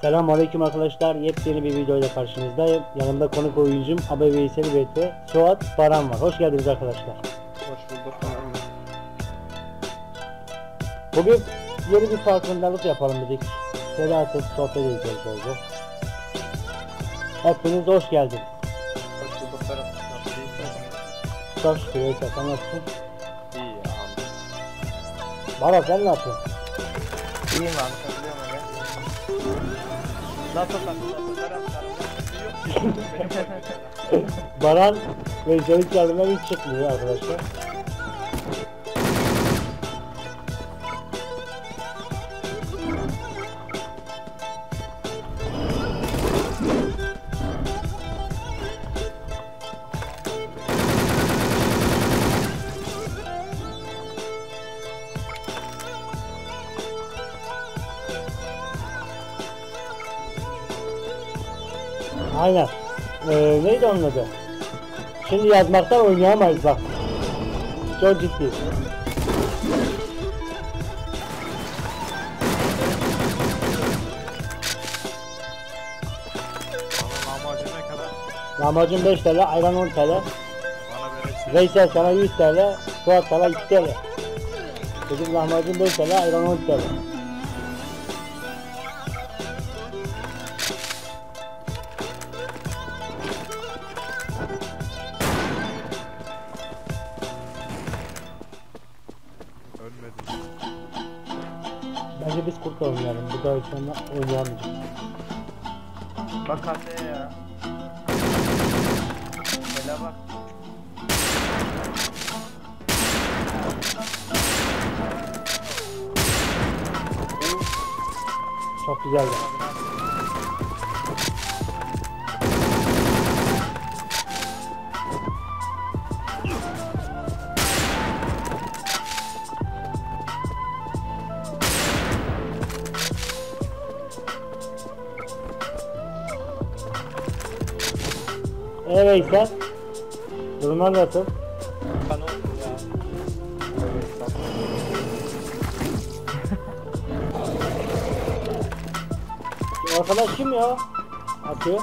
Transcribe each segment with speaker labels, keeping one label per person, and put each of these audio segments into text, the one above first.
Speaker 1: Selamünaleyküm arkadaşlar. Yepyeni bir videoyla karşınızdayım. Yanımda konuk oyuncum Abe Veysel ve Suat Baran var. Hoş geldiniz arkadaşlar.
Speaker 2: Hoş bulduk.
Speaker 1: Bugün yeni bir farkındalık yapalım dedik. Seri atıp sohbet edeceğiz oldu. Hepiniz hoş geldiniz.
Speaker 2: Hoş bulduk Ferhat.
Speaker 1: Çok şükür Veysel sen nasılsın?
Speaker 2: İyi ya.
Speaker 1: Baran sen ne yapıyorsun?
Speaker 2: İyiyim abi. Ki.
Speaker 1: Baran Veysel'in kendine hiç çıkmıyor arkadaşlar. Aynen. Ee, neydi onun adı? Şimdi yazmaktan oynayamayız bak. Çok ciddi.
Speaker 2: Lahmacun ne kadar?
Speaker 1: Lahmacun 5 TL, ayran 10 TL. Veysel sana 100 TL, Suat sana 2 TL. Dedim lahmacun 5 TL, ayran 10 TL. Bence biz kurt oynayalım. Bu da sonra oynayamayacağız.
Speaker 2: Bak kasaya ya. Hele bak.
Speaker 1: Çok güzeldi. Ee durumlar nasıl?
Speaker 2: Kan oldu ya.
Speaker 1: Bu Arkadaş kim ya? Atıyor.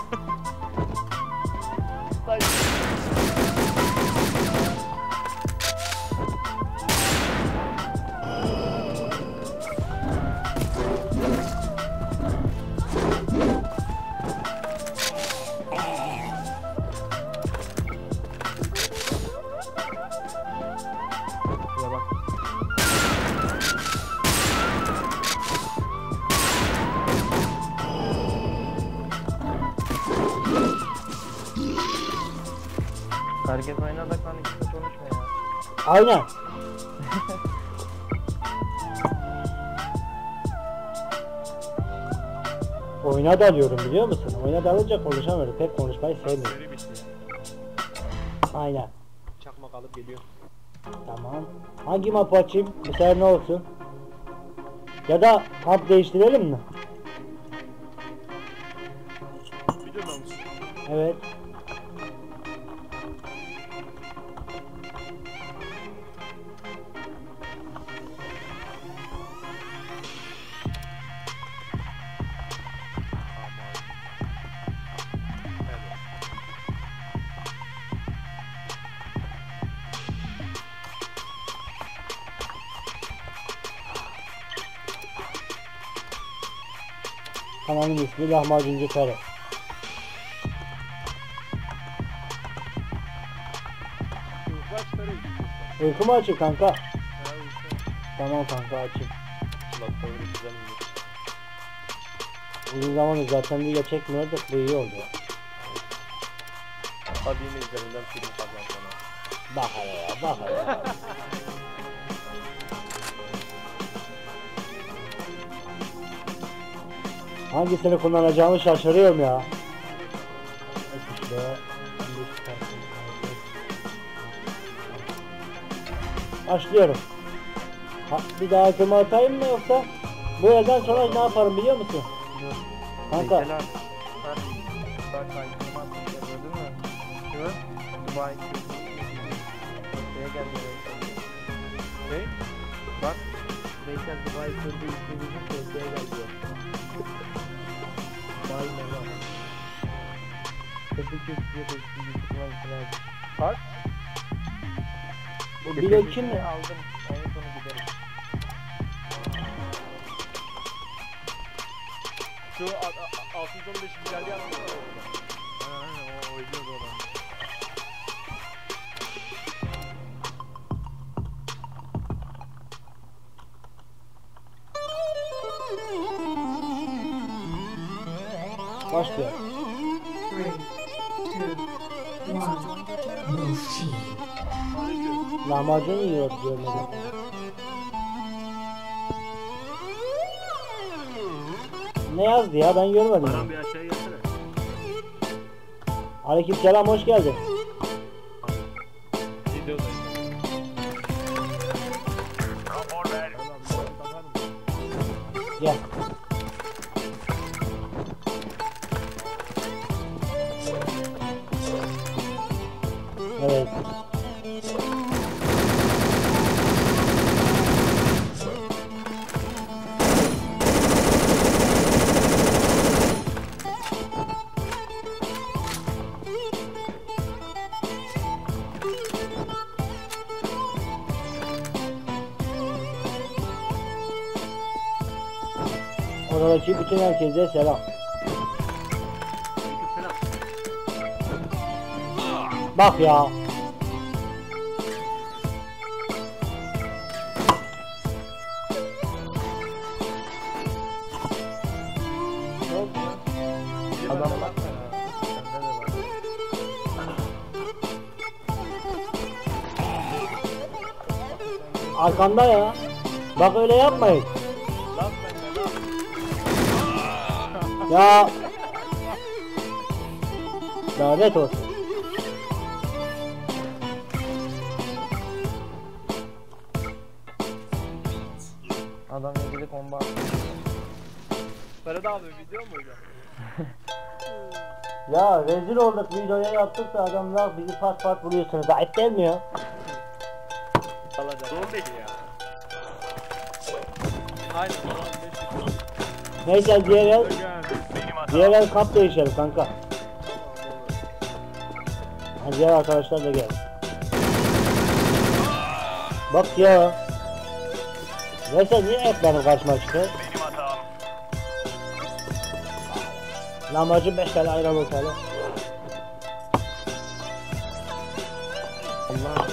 Speaker 1: Aynen. Oyuna dalıyorum biliyor musun? Oyuna dalınca konuşamıyorum. Pek konuşmayı sevmiyorum. Aynen.
Speaker 2: Çakmak alıp geliyor.
Speaker 1: Tamam. Hangi map açayım? Bu sefer ne olsun? Ya da map değiştirelim mi?
Speaker 2: Biliyor musun?
Speaker 1: Evet. İsmi Lahmacuncu
Speaker 2: tane
Speaker 1: Uyku mu açayım kanka? Tamam kanka açayım. Uzun zamandır zaten video çekmiyorduk bu iyi oldu.
Speaker 2: Hadi yine üzerinden film kazan bana.
Speaker 1: Bak hele ya bak hele ya. Hangisini kullanacağımı şaşırıyorum ya. Başlıyorum. Ha, bir daha akımı atayım mı yoksa bu yerden sonra ne yaparım biliyor musun? Kanka
Speaker 2: Veysel Bak, bak kaydırma atmışlar gördün mü? Şu Dubai Şeye geldi Ay Mevlam. Kötü kötüye kötüye tutmaması lazım. Kaç?
Speaker 1: Bu bilekini
Speaker 2: aldım. En sonu giderim.
Speaker 3: Şu 615 milyar yapmışlar orada.
Speaker 1: Lahmacun yiyor görmedim. Ne yazdı ya ben görmedim.
Speaker 3: Baran bir aşağıya gelsene.
Speaker 1: Aleykümselam hoş geldin. Herkese selam. Bak ya. Arkanda ya. Bak öyle yapmayın. Ya. Lanet olsun.
Speaker 2: Adam yedilik bomba.
Speaker 3: Ferhat abi video mu hocam?
Speaker 1: Ya rezil olduk videoya yaptık da adamlar bizi pat pat vuruyorsunuz. Ayıp değil mi ya?
Speaker 3: Alacak. Zor değil ya. Aynen.
Speaker 1: Neyse diğer diğer el kap değişelim kanka. Ha, diğer arkadaşlar da gel. Bak ya. Neyse niye hep benim karşıma çıktı?
Speaker 3: Benim hatam.
Speaker 1: Lahmacun 5 tane ayran ortalı.
Speaker 2: Allah.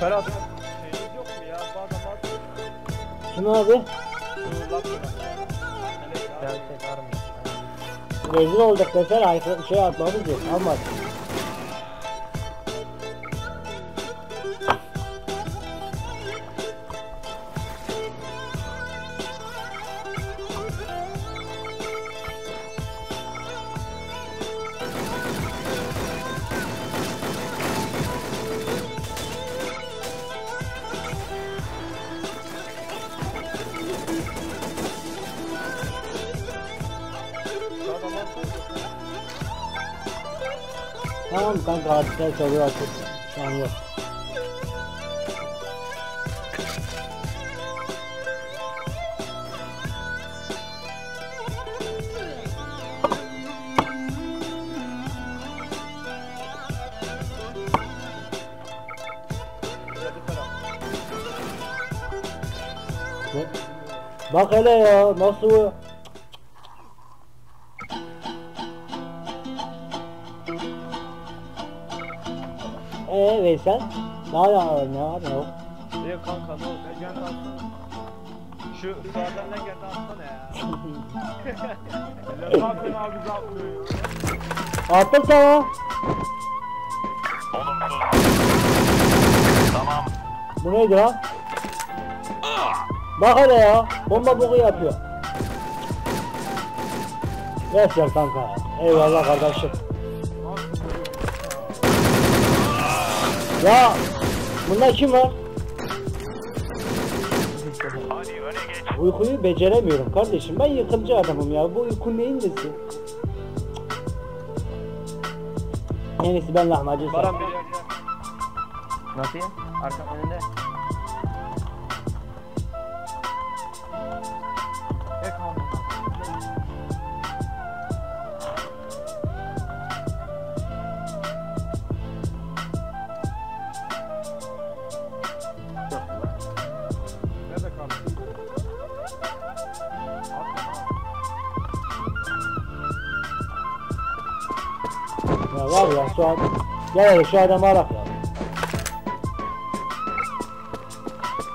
Speaker 3: Ferhat
Speaker 1: Kim abi? Rezil olduk desene şey atmamız yok. Almaz. Kanka sen soruyor artık. Şu an yok. Bak hele ya nasıl Veysel? Ne ya ne var ne yok?
Speaker 3: İyi kanka ne oldu? Gel atsana. Şu sağdan ne geldi atsana ya. Zaten abi zapmıyor ya.
Speaker 1: Attım sana. Bu neydi lan? Bak hele ya. Bomba boku yapıyor. Veysel kanka. Eyvallah kardeşim. Ya bunda kim var? Uykuyu beceremiyorum kardeşim. Ben yıkımcı adamım ya. Bu uyku neyin nesi? En iyisi ben lahmacun
Speaker 3: Baran bir.
Speaker 2: Nasıl? Arka önünde.
Speaker 1: Hele şu adamı alak.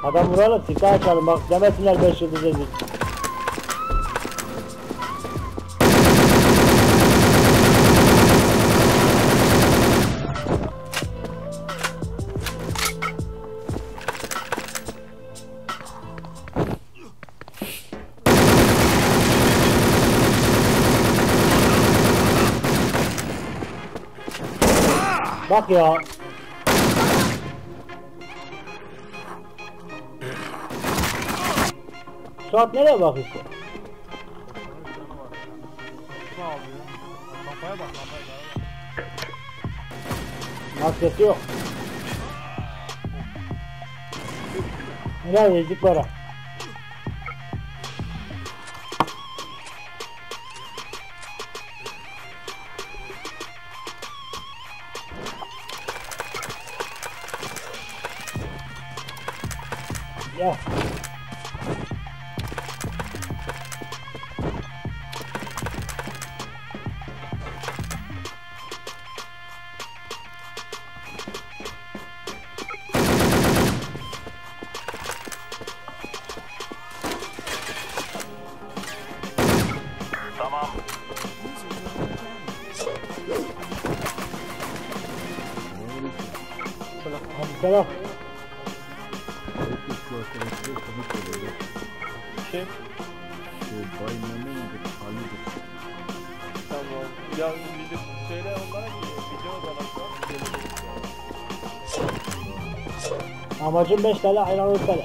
Speaker 1: Adam vuralım silah açalım bak demesinler 5 yıldız dedik. Bak ya. Suat nereye bakıyorsun? Maskesi yok. Helal ezik para. Ya. 65 TL ayran 10 TL.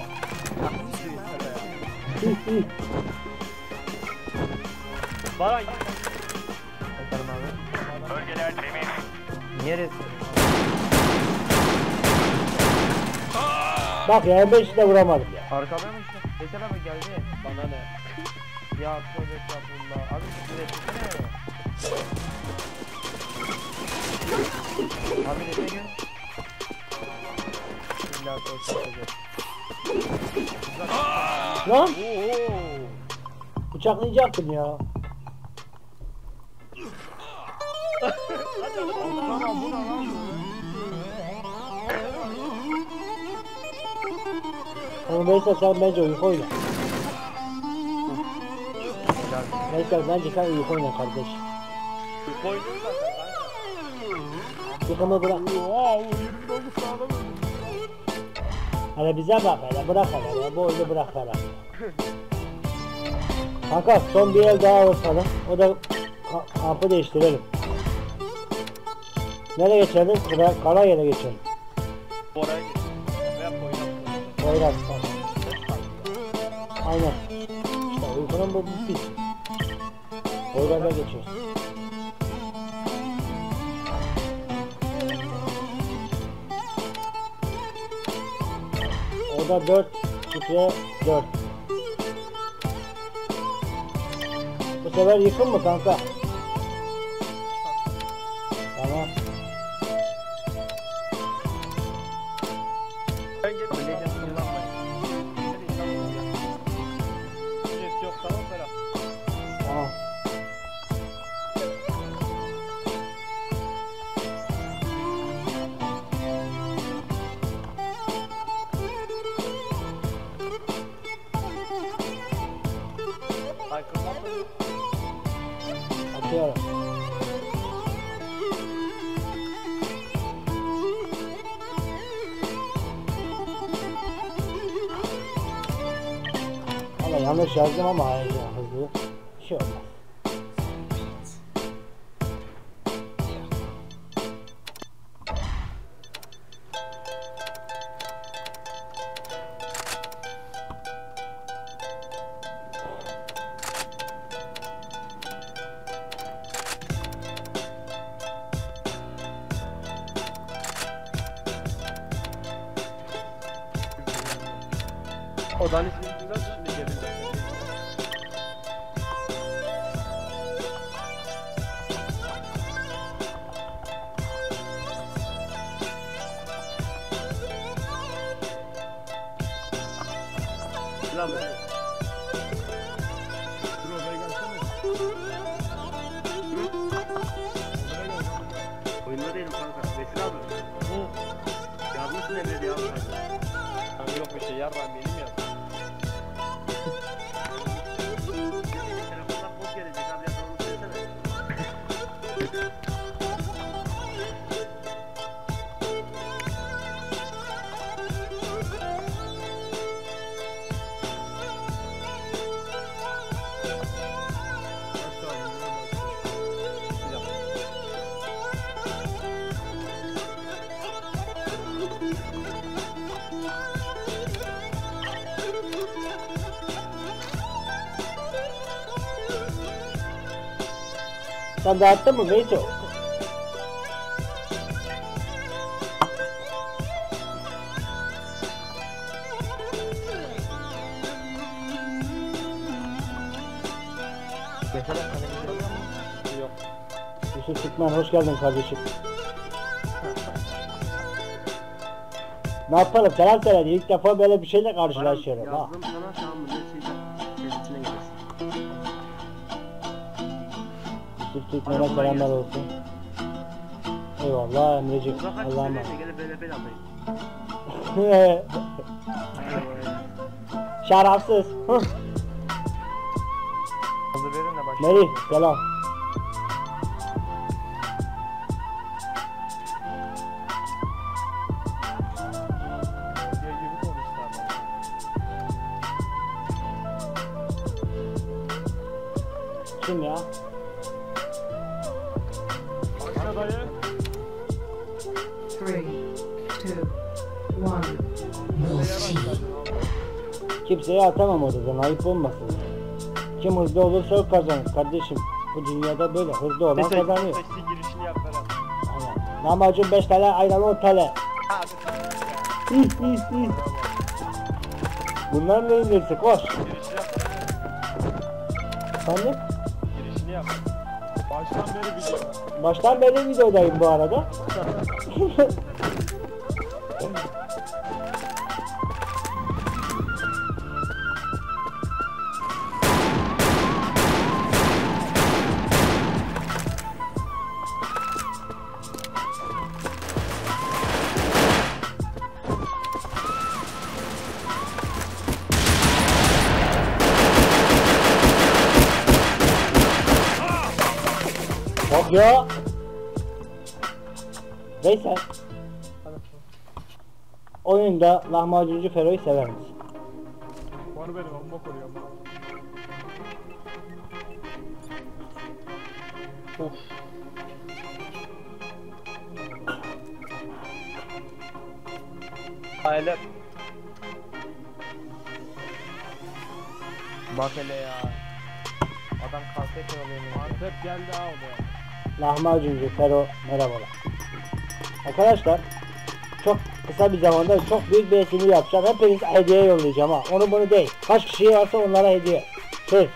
Speaker 3: Baran
Speaker 2: git. Bakalım abi.
Speaker 3: Bölgeler temiz.
Speaker 2: Neresi?
Speaker 1: Bak ya 15 de vuramadım ya.
Speaker 2: Arkadan işte. Geçen abi geldi.
Speaker 3: Bana ne?
Speaker 2: Ya tövbe estağfurullah. Abi sürekli ne ya? Abi ne gün? İlla koşacak.
Speaker 1: Lan
Speaker 3: Oo.
Speaker 1: bıçaklayacaktım ya.
Speaker 2: Tamam bu ne lan?
Speaker 1: Onu neyse sen bence uyku oyna. Neyse bence sen uyku oyna kardeş.
Speaker 3: Şu koydun zaten.
Speaker 1: Yıkımı bırak. Hele bize bak hele bırak hele. Bu oyunu bırak hele. Kanka son bir el daha olsalım. O da ka- kampı değiştirelim. Nereye geçelim? Kara, kara yere geçelim.
Speaker 3: Oraya git. Veya.
Speaker 1: Poyraz tamam. Aynen. İşte uykunun bu bir pis. Poyraz'a geçiyoruz. Da 4, şifre 4. Bu sefer yıkın mı kanka? Valla yanlış yazdım ama hayır ya, hızlı. Bir şey olmaz.
Speaker 3: Odanın ismini
Speaker 1: Sen dağıttın mı?
Speaker 3: Yok.
Speaker 1: Yusuf Türkmen hoş geldin kardeşim. Ne yapalım selam söyledi. İlk defa böyle bir şeyle karşılaşıyorum ha. Yusuf Türkmen'e selamlar olsun. Eyvallah
Speaker 4: kaç
Speaker 1: Allah'a emanet. Hıh.
Speaker 2: Hızlı verin de başlayalım.
Speaker 1: Melih selam. Kimseye atamam odadan ayıp olmasın. Kim hızlı olursa o kazanır kardeşim. Bu dünyada böyle hızlı olan
Speaker 3: Neyse,
Speaker 1: kazanıyor.
Speaker 3: neyse, girişini yap Berat.
Speaker 1: Aynen. Lahmacun 5 tane ayran 10 tane. Bunlar ne indirse koş.
Speaker 3: Girişini yap.
Speaker 1: Efendim?
Speaker 3: Girişini yap. Baştan beri video.
Speaker 1: Baştan beri videodayım bu arada. Yok ya. Neyse. Oyunda lahmacuncu Fero'yu sever misin?
Speaker 3: Var benim amma koruyor ama.
Speaker 2: Of.
Speaker 3: Aile.
Speaker 2: Bak hele ya. Adam kalkıyor oluyor.
Speaker 3: Antep geldi ha o da.
Speaker 1: Lahmacuncu Fero merhabalar. Arkadaşlar çok kısa bir zamanda çok büyük bir etkinlik yapacağım. Hepinize hediye yollayacağım ha. Onu bunu değil. Kaç kişi varsa onlara hediye. Söz.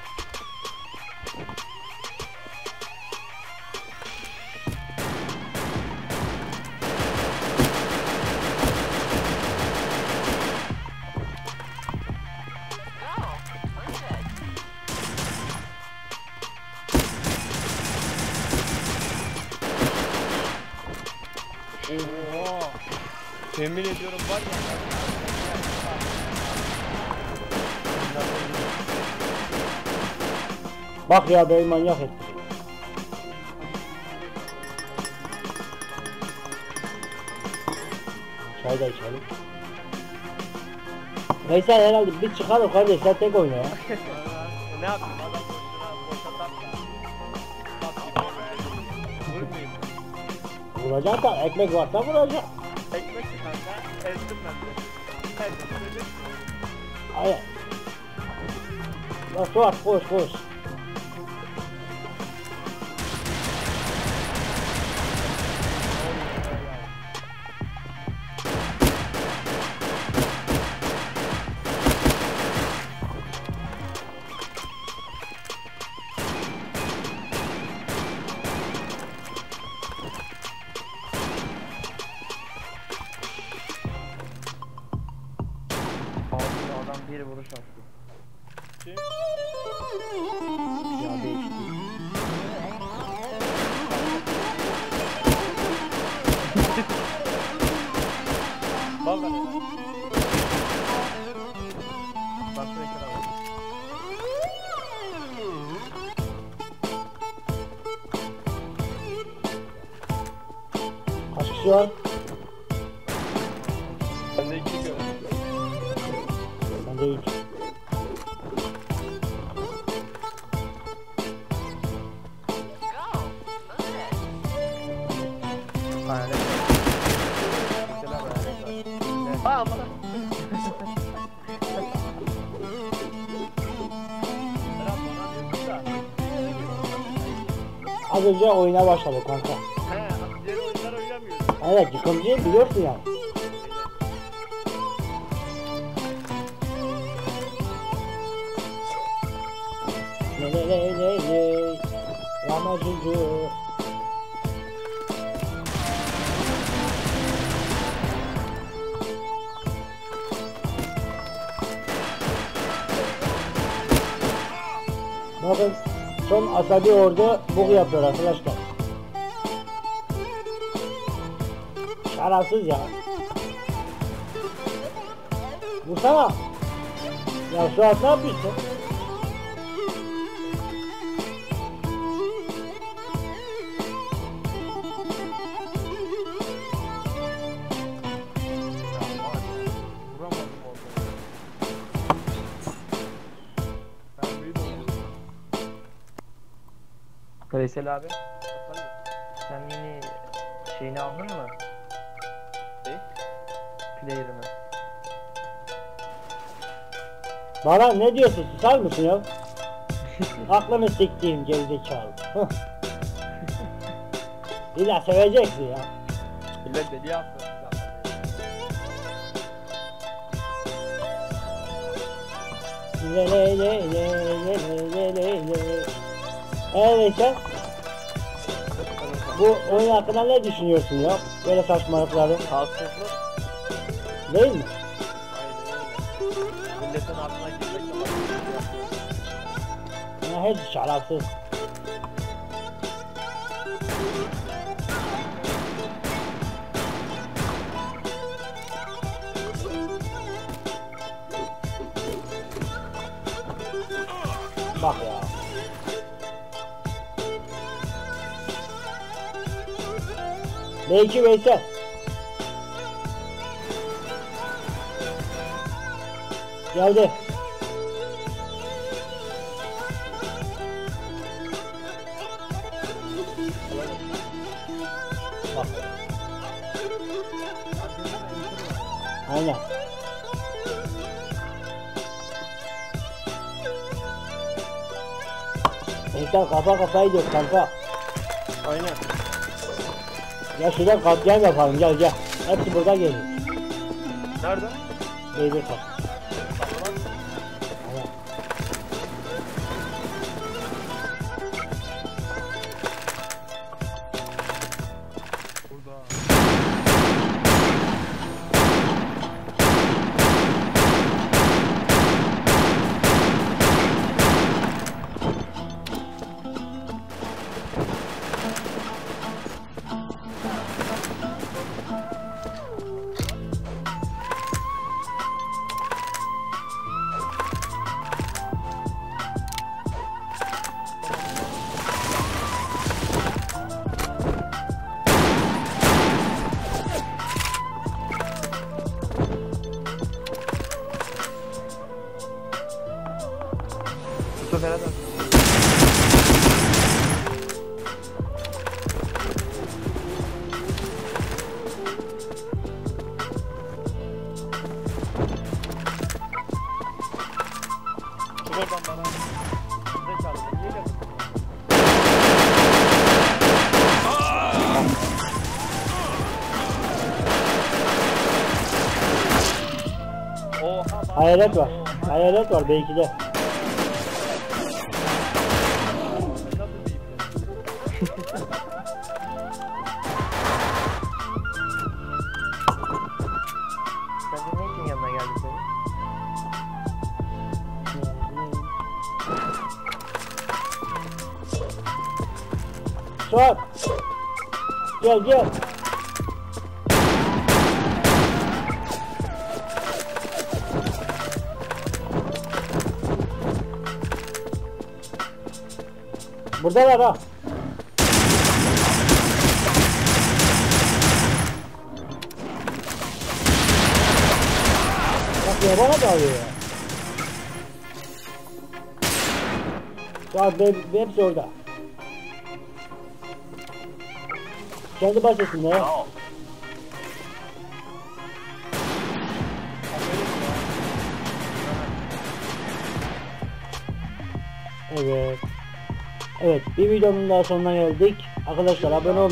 Speaker 3: Var ya.
Speaker 1: Bak ya beni manyak etti. Çay da içelim. Neyse herhalde biz çıkalım kardeş sen tek oyna ya.
Speaker 3: ne yapayım adam boşuna boş atar da. Bak Vurmayayım.
Speaker 1: Vuracak da ekmek varsa vuracak.
Speaker 3: Ekmek mi kanka? Ezdim ben de. Ezdim dedim.
Speaker 1: Hayır. Lan Suat koş koş. Acho. Oyuna başladı kanka.
Speaker 3: He, diğer oyunlar oynamıyoruz.
Speaker 1: Evet yıkımcıyı biliyorsun yani. Le le le le le. Ramacıcı. Bakın son asabi ordu bug yapıyor arkadaşlar. Şarapsız ya. Vursana. Ya Suat ne yapıyorsun?
Speaker 2: Veysel abi. Sen yeni şeyini aldın mı? değerimi.
Speaker 1: Baran ne diyorsun susar mısın ya? Aklını siktiğim gerizekalı. İlla sevecekti ya.
Speaker 3: İlla deli yaptı.
Speaker 1: Le le le le le le le le Evet sen bu oyun hakkında ne düşünüyorsun ya? Böyle saçmalıkları.
Speaker 3: Haksızlık
Speaker 1: değil mi?
Speaker 3: Aynen öyle. Milletin aklına girmek de.
Speaker 1: Ya hepsi şarapsız. Bak ya. Belki Veysel. Geldi. Bak. Aynen. Veysel kafa kafaya gidiyor kanka.
Speaker 3: Aynen.
Speaker 1: Ya şurada katliam yapalım gel gel. Hepsi burada geliyor.
Speaker 3: Nerede?
Speaker 1: Beyler
Speaker 2: 어? Dur Ferhat abi.
Speaker 3: Çık oradan bana. Ne çaldı? Yiyelim. Oha.
Speaker 1: Hayalet var. Hayalet var belki de. Suat. Gel gel. Buradalar ha. Bak ya bana da alıyor ya. Ya hepsi orada. Kendi bahçesinde.
Speaker 3: Ol.
Speaker 1: Evet. Evet bir videonun daha sonuna geldik. Arkadaşlar abone olmayı